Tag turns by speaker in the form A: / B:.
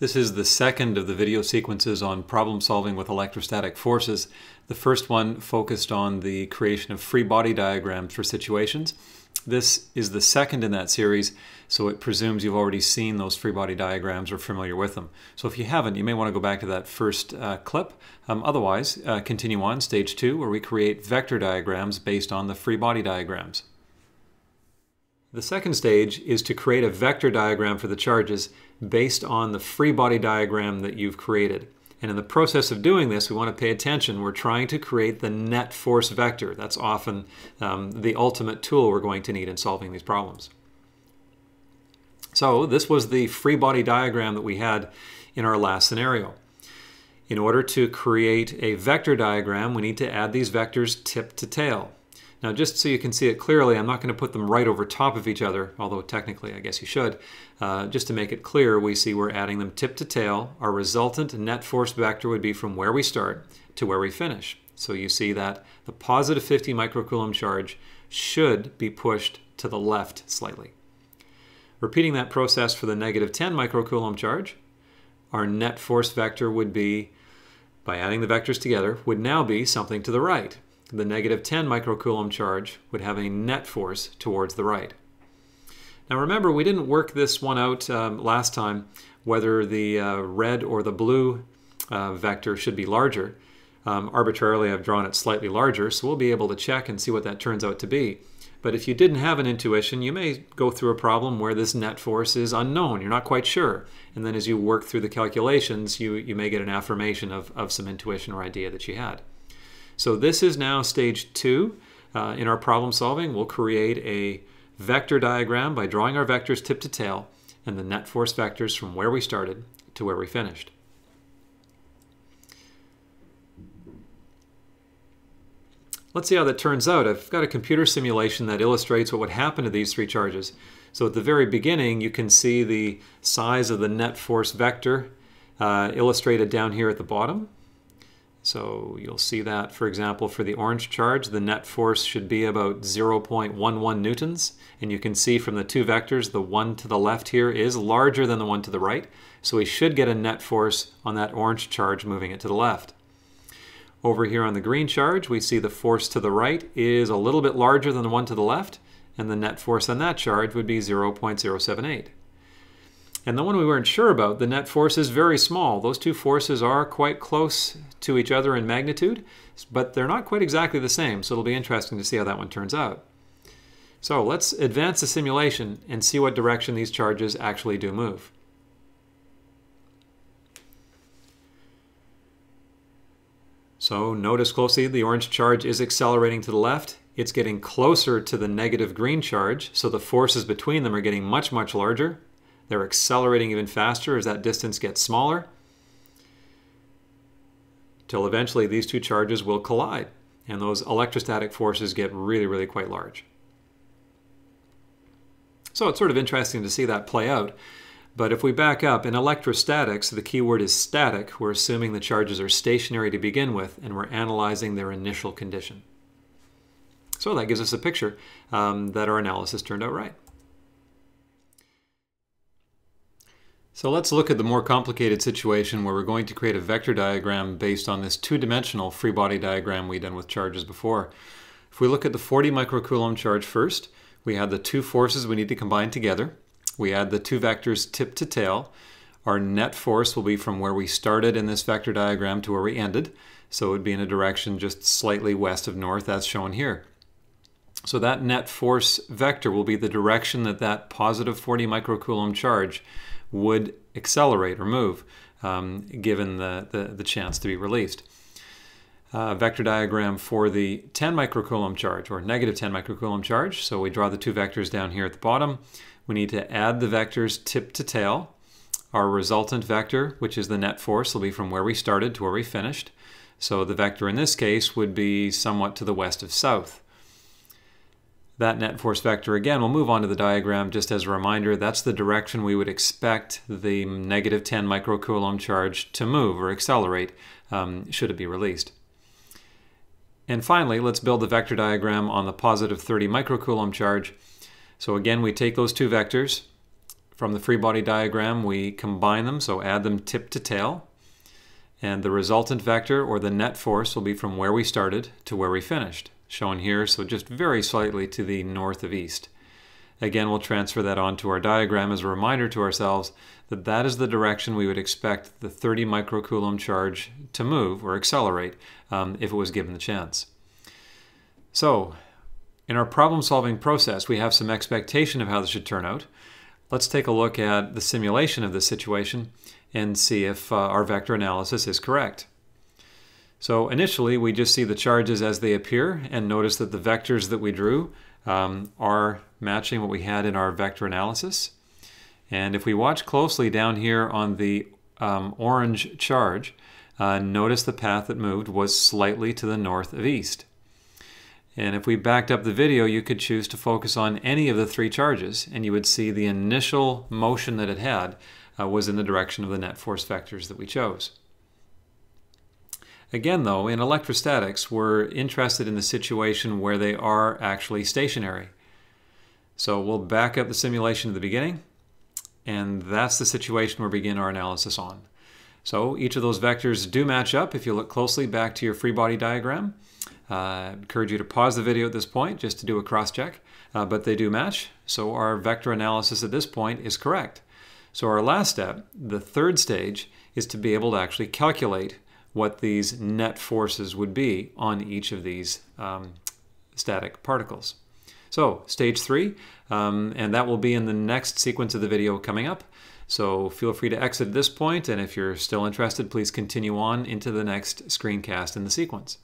A: This is the second of the video sequences on problem solving with electrostatic forces. The first one focused on the creation of free body diagrams for situations. This is the second in that series, so it presumes you've already seen those free body diagrams or familiar with them. So if you haven't, you may want to go back to that first uh, clip. Um, otherwise, uh, continue on stage two, where we create vector diagrams based on the free body diagrams. The second stage is to create a vector diagram for the charges based on the free body diagram that you've created. And in the process of doing this, we want to pay attention. We're trying to create the net force vector. That's often um, the ultimate tool we're going to need in solving these problems. So this was the free body diagram that we had in our last scenario. In order to create a vector diagram, we need to add these vectors tip to tail. Now just so you can see it clearly, I'm not going to put them right over top of each other, although technically I guess you should. Uh, just to make it clear, we see we're adding them tip to tail. Our resultant net force vector would be from where we start to where we finish. So you see that the positive 50 microcoulomb charge should be pushed to the left slightly. Repeating that process for the negative 10 microcoulomb charge, our net force vector would be, by adding the vectors together, would now be something to the right the negative 10 microcoulomb charge would have a net force towards the right. Now remember, we didn't work this one out um, last time, whether the uh, red or the blue uh, vector should be larger. Um, arbitrarily, I've drawn it slightly larger, so we'll be able to check and see what that turns out to be. But if you didn't have an intuition, you may go through a problem where this net force is unknown. You're not quite sure. And then as you work through the calculations, you, you may get an affirmation of, of some intuition or idea that you had. So this is now stage two. Uh, in our problem solving, we'll create a vector diagram by drawing our vectors tip to tail and the net force vectors from where we started to where we finished. Let's see how that turns out. I've got a computer simulation that illustrates what would happen to these three charges. So at the very beginning, you can see the size of the net force vector uh, illustrated down here at the bottom. So you'll see that, for example, for the orange charge, the net force should be about 0.11 newtons. And you can see from the two vectors, the one to the left here is larger than the one to the right. So we should get a net force on that orange charge moving it to the left. Over here on the green charge, we see the force to the right is a little bit larger than the one to the left, and the net force on that charge would be 0.078. And the one we weren't sure about, the net force is very small. Those two forces are quite close to each other in magnitude, but they're not quite exactly the same, so it'll be interesting to see how that one turns out. So let's advance the simulation and see what direction these charges actually do move. So notice closely the orange charge is accelerating to the left. It's getting closer to the negative green charge, so the forces between them are getting much, much larger. They're accelerating even faster as that distance gets smaller, till eventually these two charges will collide, and those electrostatic forces get really, really quite large. So it's sort of interesting to see that play out. But if we back up, in electrostatics, the key word is static. We're assuming the charges are stationary to begin with, and we're analyzing their initial condition. So that gives us a picture um, that our analysis turned out right. So let's look at the more complicated situation where we're going to create a vector diagram based on this two-dimensional free body diagram we've done with charges before. If we look at the 40 microcoulomb charge first, we have the two forces we need to combine together. We add the two vectors tip to tail. Our net force will be from where we started in this vector diagram to where we ended. So it would be in a direction just slightly west of north, as shown here. So that net force vector will be the direction that that positive 40 microcoulomb charge would accelerate or move um, given the, the, the, chance to be released. Uh, vector diagram for the 10 microcoulomb charge or negative 10 microcoulomb charge. So we draw the two vectors down here at the bottom. We need to add the vectors tip to tail. Our resultant vector, which is the net force, will be from where we started to where we finished. So the vector in this case would be somewhat to the west of south. That net force vector, again, we'll move on to the diagram just as a reminder. That's the direction we would expect the negative 10 microcoulomb charge to move or accelerate um, should it be released. And finally, let's build the vector diagram on the positive 30 microcoulomb charge. So again, we take those two vectors. from the free body diagram, we combine them, so add them tip to tail. And the resultant vector, or the net force, will be from where we started to where we finished, shown here, so just very slightly to the north of east. Again, we'll transfer that onto our diagram as a reminder to ourselves that that is the direction we would expect the 30 microcoulomb charge to move or accelerate um, if it was given the chance. So, in our problem solving process, we have some expectation of how this should turn out. Let's take a look at the simulation of this situation and see if uh, our vector analysis is correct. So initially, we just see the charges as they appear and notice that the vectors that we drew um, are matching what we had in our vector analysis. And if we watch closely down here on the um, orange charge, uh, notice the path that moved was slightly to the north of east. And if we backed up the video, you could choose to focus on any of the three charges, and you would see the initial motion that it had uh, was in the direction of the net force vectors that we chose. Again, though, in electrostatics, we're interested in the situation where they are actually stationary. So we'll back up the simulation to the beginning, and that's the situation we'll begin our analysis on. So each of those vectors do match up if you look closely back to your free body diagram. Uh, I encourage you to pause the video at this point just to do a cross-check, uh, but they do match, so our vector analysis at this point is correct. So our last step, the third stage, is to be able to actually calculate what these net forces would be on each of these um, static particles. So stage three, um, and that will be in the next sequence of the video coming up. So feel free to exit this point, and if you're still interested, please continue on into the next screencast in the sequence.